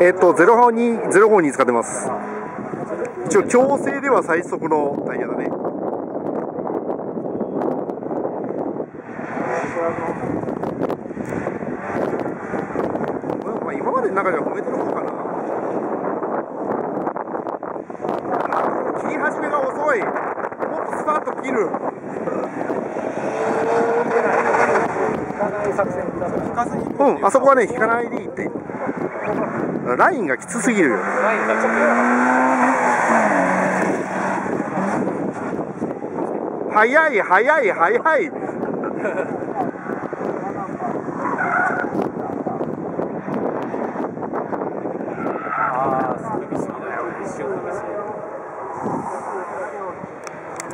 えっ、とゼロ号にゼロ号に使ってます。一応強制では最速のタイヤだね。まあ今までの中では褒めてる方かな。切り始めが遅い。もっとスパッと切る。うんあそこはね引かないでいいって。ラインがきつすぎるよラインがちょっと早い早い早い。ああすぐ見過ぎだ一瞬試し